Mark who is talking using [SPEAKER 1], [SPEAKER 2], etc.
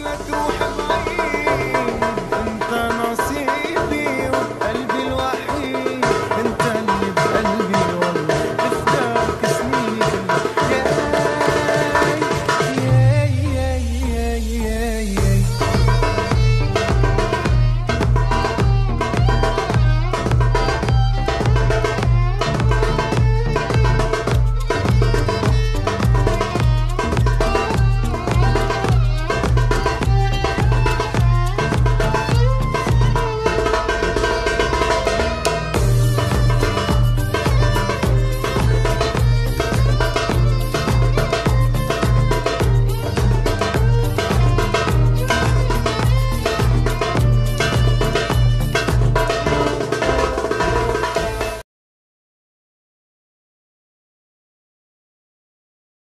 [SPEAKER 1] let's go.